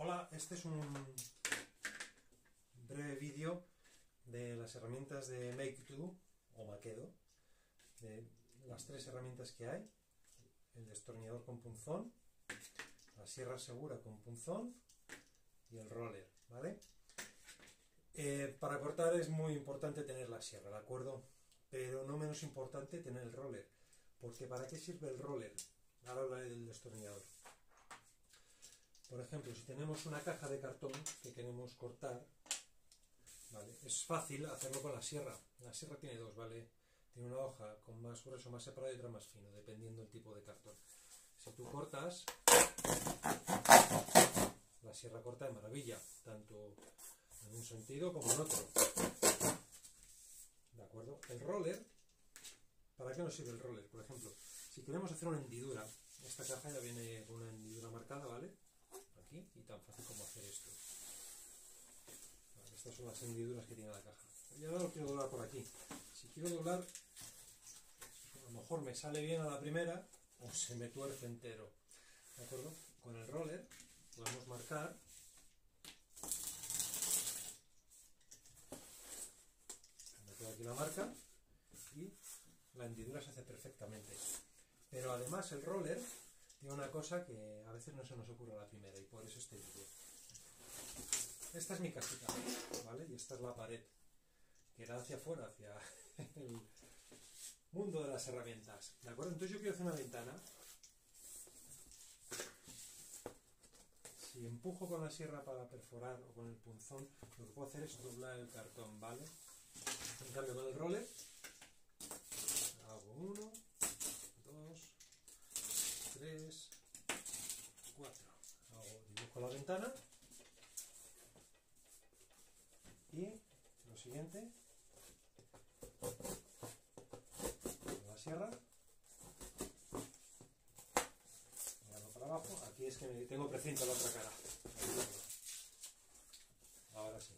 Hola, este es un breve vídeo de las herramientas de Make2 o Maquedo, de las tres herramientas que hay, el destornillador con punzón, la sierra segura con punzón y el roller, ¿vale? Eh, para cortar es muy importante tener la sierra, ¿de acuerdo? Pero no menos importante tener el roller, porque ¿para qué sirve el roller? Ahora hablaré del destornillador. Por ejemplo, si tenemos una caja de cartón que queremos cortar, es fácil hacerlo con la sierra. La sierra tiene dos, ¿vale? Tiene una hoja con más grueso, más separado y otra más fino, dependiendo del tipo de cartón. Si tú cortas, la sierra corta de maravilla, tanto en un sentido como en otro. ¿De acuerdo? El roller, ¿para qué nos sirve el roller? Por ejemplo, si queremos hacer una hendidura, esta caja ya viene con una hendidura marcada, ¿vale? Y tan fácil como hacer esto. estas son las hendiduras que tiene la caja. Y ahora lo quiero doblar por aquí. Si quiero doblar, a lo mejor me sale bien a la primera o se me tuerce entero. ¿De acuerdo? Con el roller podemos marcar aquí la marca y la hendidura se hace perfectamente. Pero además el roller tiene una cosa que a veces no se nos ocurre la primera y por eso este vídeo. Esta es mi casita, ¿vale? Y esta es la pared que da hacia afuera, hacia el mundo de las herramientas. ¿De acuerdo? Entonces yo quiero hacer una ventana. Si empujo con la sierra para perforar o con el punzón, lo que puedo hacer es doblar el cartón, ¿vale? En cambio con el roller, ventana. Y lo siguiente, la sierra. Para abajo. Aquí es que tengo precinto la otra cara. Ahora sí.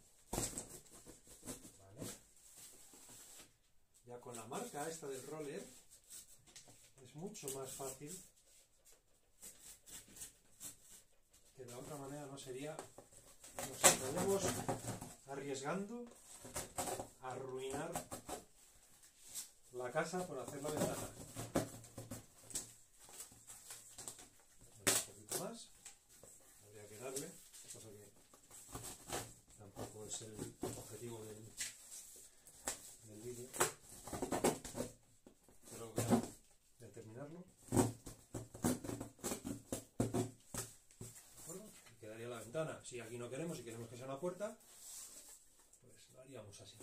Ya con la marca esta del roller es mucho más fácil de la otra manera no sería, nos estaríamos arriesgando a arruinar la casa por hacer la ventana. Un poquito más, habría que darle, cosa que tampoco es el objetivo del, del vídeo, pero voy a determinarlo. Si aquí no queremos y queremos que sea una puerta, pues lo haríamos así.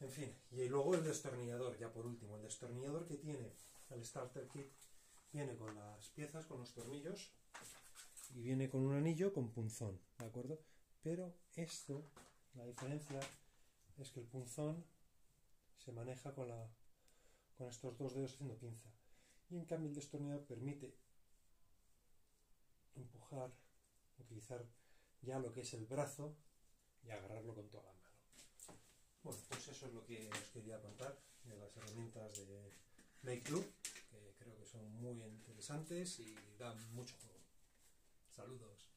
En fin, y luego el destornillador, ya por último, el destornillador que tiene el starter kit viene con las piezas, con los tornillos y viene con un anillo con punzón, ¿de acuerdo? Pero esto, la diferencia es que el punzón se maneja con, la, con estos dos dedos haciendo pinza y en cambio el destornillador permite empujar utilizar ya lo que es el brazo y agarrarlo con toda la mano. Bueno, pues eso es lo que os quería contar de las herramientas de Make Club, que creo que son muy interesantes y dan mucho juego. Saludos.